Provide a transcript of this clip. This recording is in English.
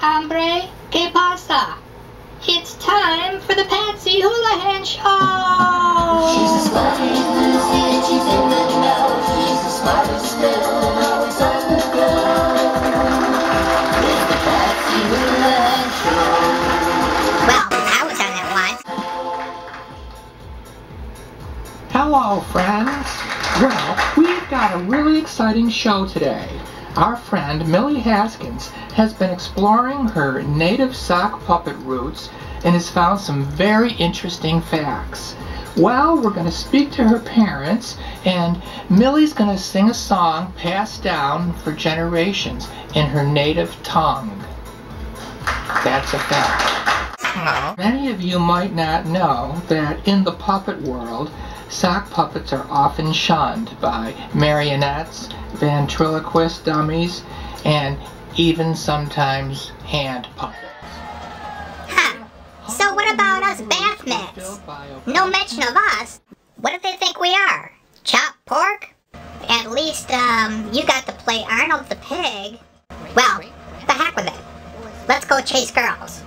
hombre? ¿Qué pasa? It's time for the Patsy Hoolahan Show! She's a slutty Lucy and she's in the know. She's the smartest still and always on the go. It's the Patsy Hoolahan Show. Well, I was on that once. Hello, friends. Well, we've got a really exciting show today. Our friend Millie Haskins has been exploring her native sock puppet roots and has found some very interesting facts. Well, we're going to speak to her parents, and Millie's going to sing a song passed down for generations in her native tongue. That's a fact. Many of you might not know that in the puppet world, sock puppets are often shunned by marionettes, ventriloquist dummies, and even sometimes hand puppets. Huh. So what about us bath mitts? No mention of us. What if they think we are? Chopped pork? At least, um, you got to play Arnold the pig. Well, the heck with it. Let's go chase girls.